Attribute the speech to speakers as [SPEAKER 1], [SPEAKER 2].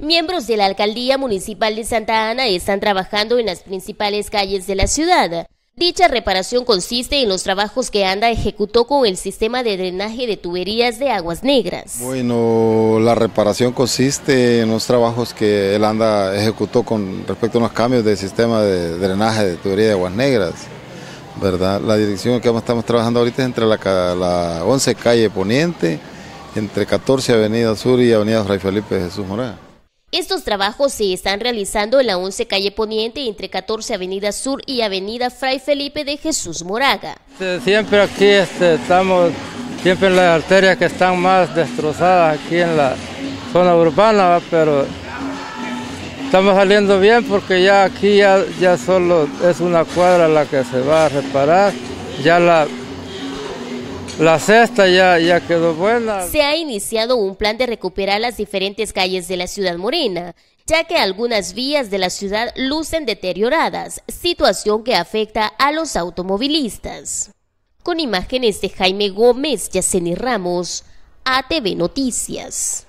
[SPEAKER 1] Miembros de la Alcaldía Municipal de Santa Ana están trabajando en las principales calles de la ciudad. Dicha reparación consiste en los trabajos que ANDA ejecutó con el sistema de drenaje de tuberías de aguas negras.
[SPEAKER 2] Bueno, la reparación consiste en los trabajos que el ANDA ejecutó con respecto a unos cambios del sistema de drenaje de tuberías de aguas negras. ¿verdad? La dirección que estamos trabajando ahorita es entre la, la 11 calle Poniente, entre 14 Avenida Sur y Avenida Fray Felipe Jesús Moraga.
[SPEAKER 1] Estos trabajos se están realizando en la 11 calle Poniente entre 14 Avenida Sur y Avenida Fray Felipe de Jesús Moraga.
[SPEAKER 3] Siempre aquí este, estamos, siempre en las arterias que están más destrozadas aquí en la zona urbana, pero estamos saliendo bien porque ya aquí ya, ya solo es una cuadra la que se va a reparar, ya la la cesta ya, ya quedó buena.
[SPEAKER 1] Se ha iniciado un plan de recuperar las diferentes calles de la ciudad morena, ya que algunas vías de la ciudad lucen deterioradas, situación que afecta a los automovilistas. Con imágenes de Jaime Gómez, Yaceni Ramos, ATV Noticias.